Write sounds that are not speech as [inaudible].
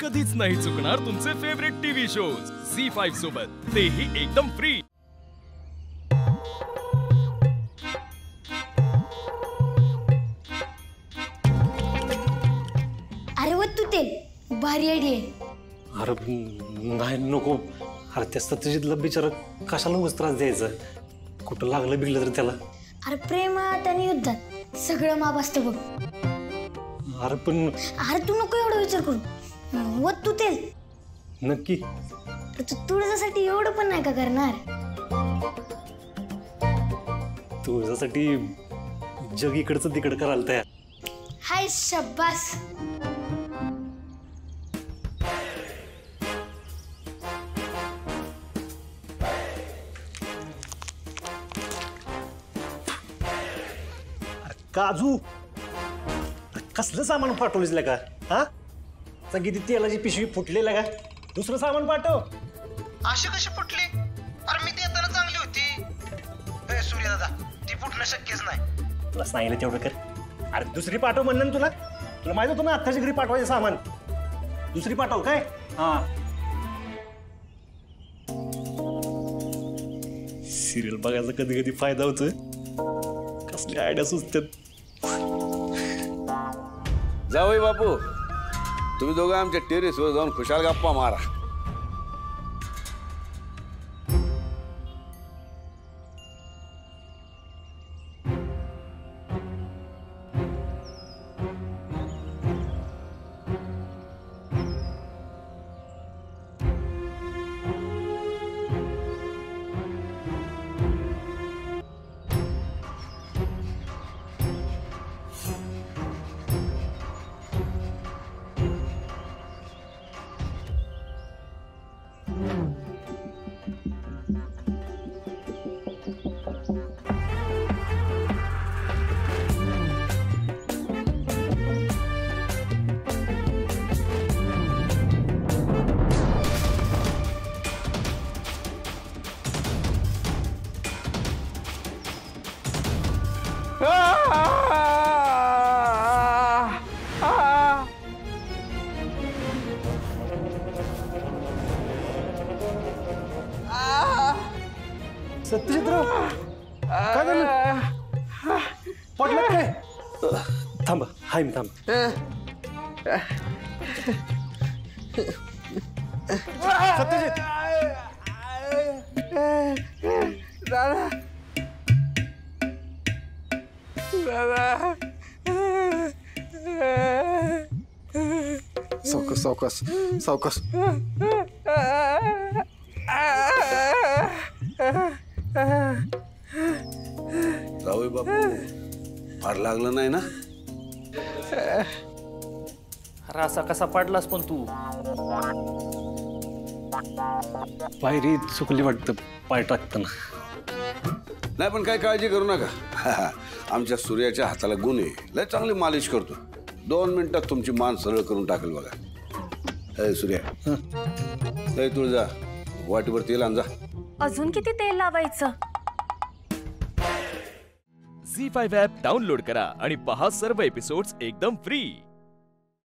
कधीच नाही चुकणार तुमचे favourite TV shows Zee five सोबत. तेही एकदम फ्री अरे व तू तेल भारी आयडिया आहे. अरे नाही नको. अरे त्या सत्यजितला बिचारा कशाला उगाच त्रास द्यायचा? कुठं लागलं बिगलं तर त्याला. अरे प्रेमात आणि युद्धात. सगळं माप असतं बघ. अरे पण अरे तू नको एवढा विचार करू. व तू तेल नक्की तू तुळजासाठी एवढं पण नाही का करणार? तुझ्यासाठी जग इकडचं तिकडं करायला तयार. हाय शब्बास. काजू अरे कसलं सामान पाठवलीस का? हा? किती तेलाची पिशवी फुटलेला का? दुसरं सामान पाठव. अशी कशी फुटली? अरे मी देताना चांगली होती. ए सूर्य दादा ती फुटणं शक्यच नाही. तुला सांगितलं तेवढं कर. अरे दुसरी पाठव म्हणलं ना तुला. तुला माहीत होतं ना आत्ताच्या घरी पाठवायचं सामान. दुसरी पाठव काय? हा. सिरियल बघायचा कधी कधी फायदा होतो कसली आयडिया सुचतात जावई बापू. तुम्ही दोघं आमच्या टेरेसवर जाऊन खुशाल गप्पा मारा. सत्यजितराव काय झालं? पडलं काय? थांबा हाय मी थांब. सत्यजित सावकाश सावकाश सावकाश जावई बापू. फार लागलं नाही ना? अरे असा कसा पडलास पण तू? पायरी चुकली वाटतं पाय टाकताना. नाही पण काय काळजी करू नका. [laughs] आमच्या सूर्याच्या हाताला गुण आहे लय चांगली मालिश करतो. दोन मिनिटात तुमची मान सरळ करून टाकेल बघा. ए सूर्या. ए तुळजा वाटीवर तेल आण जा. अजून किती तेल लावायचं? झी फाईव्ह ॲप डाउनलोड करा आणि पहा सर्व एपिसोड्स एकदम फ्री.